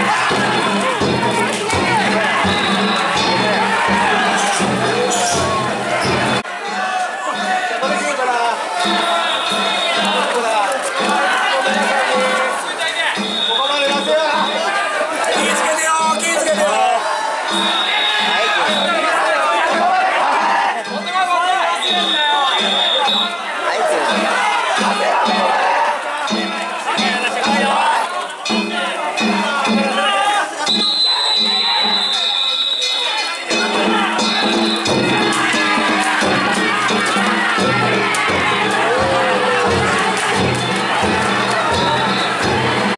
Yeah!